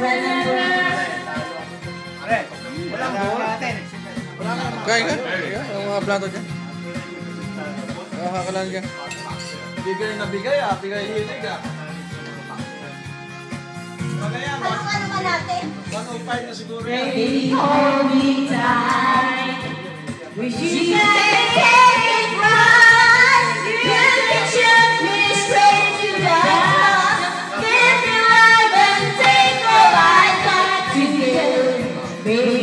Walang ka naman. Kaya ka? Kaya ang mga plato dyan. Nakakalan ka. Bigay na bigay ah. Bigay hilig ah. Magaya mo. Ano ano ba natin? 105 na siguro yan. Baby, hold me tight. beautiful.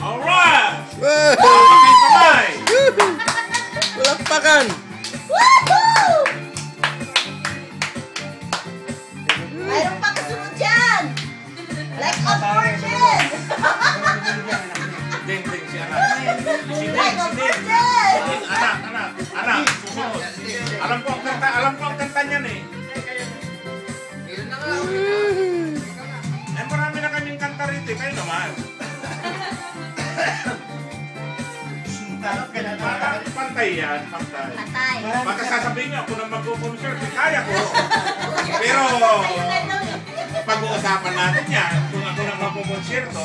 All right. Pelapakan. Mayroon. Like a fortune. Like fortune. Kayo naman. Pantay yan, pantay. Patay. Baka sasabihin niyo ako na mag-concert, eh, kaya ko. Pero, pag-uusapan natin yan, kung ako na mag-concerto,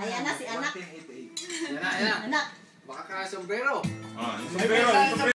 Ayan na si anak. Ayan na, ayan na. Baka sombrero. Ah, sombrero.